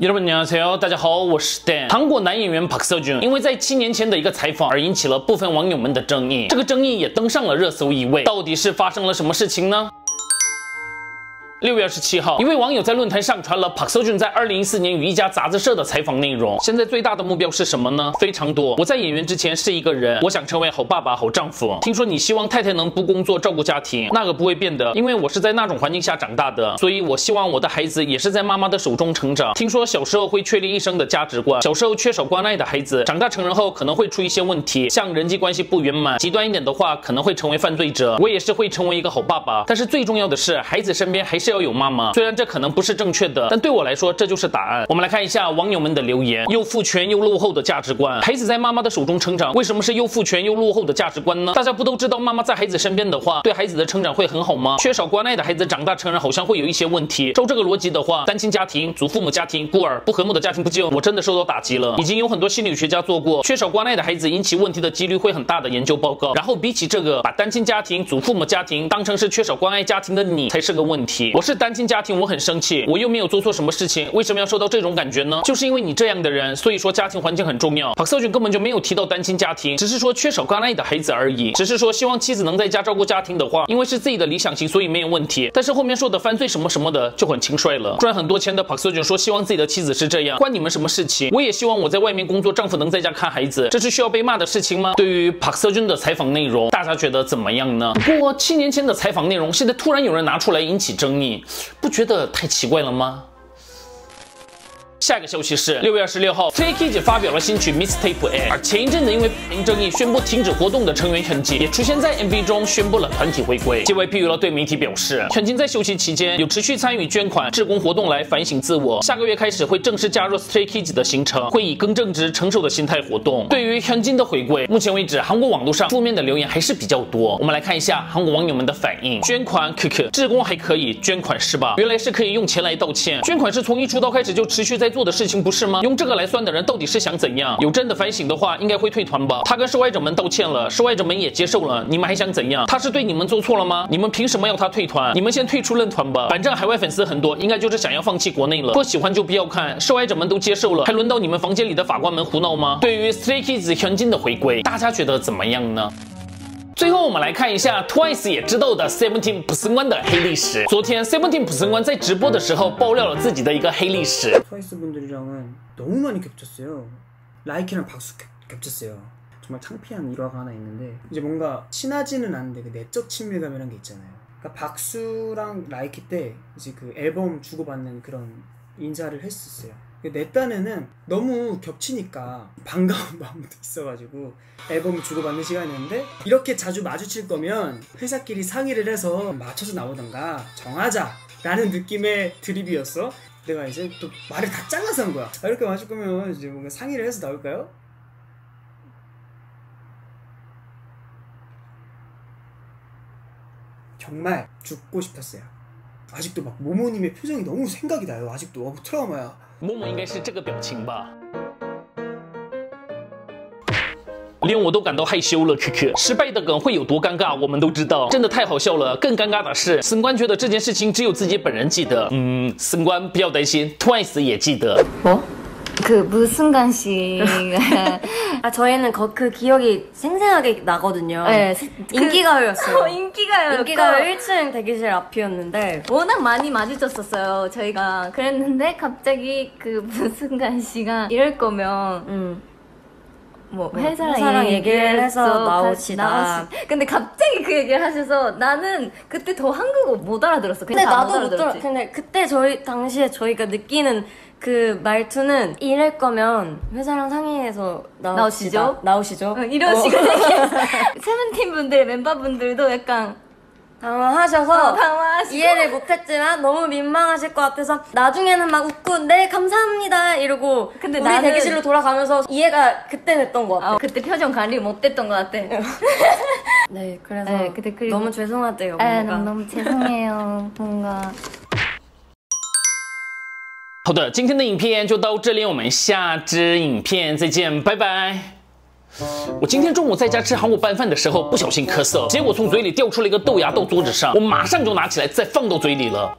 여러분안녕하세요，大家好，我是 Dan。韩国男演员 Park Seo Joon 因为在七年前的一个采访而引起了部分网友们的争议，这个争议也登上了热搜一位。到底是发生了什么事情呢？ 六月二十七号，一位网友在论坛上传了 Park Seo Joon 在二零一四年与一家杂志社的采访内容。现在最大的目标是什么呢？非常多。我在演员之前是一个人，我想成为好爸爸、好丈夫。听说你希望太太能不工作照顾家庭，那个不会变的，因为我是在那种环境下长大的，所以我希望我的孩子也是在妈妈的手中成长。听说小时候会确立一生的价值观，小时候缺少关爱的孩子，长大成人后可能会出一些问题，像人际关系不圆满，极端一点的话可能会成为犯罪者。我也是会成为一个好爸爸，但是最重要的是，孩子身边还是要有妈妈。虽然。这可能不是正确的，但对我来说这就是答案。我们来看一下网友们的留言：又父权又落后的价值观。孩子在妈妈的手中成长，为什么是又父权又落后的价值观呢？大家不都知道妈妈在孩子身边的话，对孩子的成长会很好吗？缺少关爱的孩子长大成人好像会有一些问题。照这个逻辑的话，单亲家庭、祖父母家庭、孤儿、不和睦的家庭不就，我真的受到打击了。已经有很多心理学家做过缺少关爱的孩子引起问题的几率会很大的研究报告。然后比起这个，把单亲家庭、祖父母家庭当成是缺少关爱家庭的你才是个问题。是单亲家庭，我很生气，我。又没有做错什么事情，为什么要受到这种感觉呢？就是因为你这样的人，所以说家庭环境很重要。朴瑟俊根本就没有提到单亲家庭，只是说缺少关爱的孩子而已，只是说希望妻子能在家照顾家庭的话，因为是自己的理想型，所以没有问题。但是后面说的犯罪什么什么的就很轻率了。赚很多钱的朴瑟俊说希望自己的妻子是这样，关你们什么事情？我也希望我在外面工作，丈夫能在家看孩子，这是需要被骂的事情吗？对于朴瑟俊的采访内容，大家觉得怎么样呢？不过七年前的采访内容，现在突然有人拿出来引起争议，不觉得太奇怪了吗？下一个消息是六月二十六号，Stray Kids 发表了新曲《Mistape Air》，而前一阵子因为名争议宣布停止活动的成员현진也出现在 MV 中，宣布了团体回归。JYP 了对媒体表示，현진在休息期间有持续参与捐款、志工活动来反省自我。下个月开始会正式加入 Stray Kids 的行程，会以更正直、成熟的心态活动。对于현진的回归，目前为止韩国网络上负面的留言还是比较多。我们来看一下韩国网友们的反应：捐款可可，志工还可以，捐款是吧？原来是可以用钱来道歉。捐款是从一出道开始就持续在。 做的事情不是吗？用这个来算的人到底是想怎样？有真的反省的话，应该会退团吧。他跟受害者们道歉了，受害者们也接受了，你们还想怎样？他是对你们做错了吗？你们凭什么要他退团？你们先退出认团吧。反正海外粉丝很多，应该就是想要放弃国内了。不喜欢就不要看。受害者们都接受了，还轮到你们房间里的法官们胡闹吗？对于 Stray Kids 全金的回归，大家觉得怎么样呢？最后，我们来看一下 Twice 也知道的 Seventeen 普森关的黑历史。昨天，Seventeen 普森关在直播的时候爆料了自己的一个黑历史。Twice 분들이랑은너무많이겹쳤어요 Like 랑박수겹쳤어요정말창피한일화가하나있는데이제뭔가친하지는않는데그내적친밀감이란게있잖아요그러니까박수랑 Like 때이제그앨범주고받는그런인사를했었어요 내 딴에는 너무 겹치니까 반가운 마음도 있어가지고 앨범을 주고받는 시간이었는데 이렇게 자주 마주칠 거면 회사끼리 상의를 해서 맞춰서 나오던가 정하자 라는 느낌의 드립이었어. 내가 이제 또 말을 다 잘라서 한 거야. 아, 이렇게 마실 거면 이제 뭔가 상의를 해서 나올까요? 정말 죽고 싶었어요 아직도 막 모모님의 표정이 너무 생각이 나요 아직도 어, 트라우마야 默默应该是这个表情吧，连我都感到害羞了。可可，失败的梗会有多尴尬，我们都知道，真的太好笑了。更尴尬的是，森官觉得这件事情只有自己本人记得。嗯，森官不要担心，Twice 也记得。哦。 그 무슨 간씨 아 저희는 거, 그 기억이 생생하게 나거든요. 네, 그 인기가요였어요. 어, 인기가요. 인기가요 1층 대기실 앞이었는데 워낙 많이 마주쳤었어요. 저희가 그랬는데 갑자기 그 무슨 간씨가 이럴 거면 음. 뭐 회사랑, 회사랑 얘기를 해서 나오시다. 나오시. 근데 갑자기 그 얘기를 하셔서 나는 그때 더 한국어 못 알아들었어. 근데 나도 못 알아. 근데 그때 저희 당시에 저희가 느끼는 그 말투는 이럴 거면 회사랑 상의해서 나오시죠? 나오시죠? 어, 이런 어. 식으로 세븐틴 분들 멤버분들도 약간 당황하셔서 어, 이해를 못했지만 너무 민망하실 것 같아서 나중에는 막 웃고 네 감사합니다 이러고 근데 우리 나는... 대기실로 돌아가면서 이해가 그때 됐던 것 같아 어, 그때 표정 관리 못됐던 것 같아 네 그래서 네, 그때 그리고... 너무 죄송하대요 네, 너무, 너무 죄송해요 뭔가 好的，今天的影片就到这里，我们下支影片再见，拜拜。 我今天中午在家吃韩国拌饭的时候，不小心咳嗽，结果从嘴里掉出了一个豆芽到桌子上，我马上就拿起来再放到嘴里了。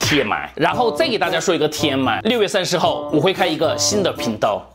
TMI，然后再给大家说一个 TMI，六月三十号我会开一个新的频道。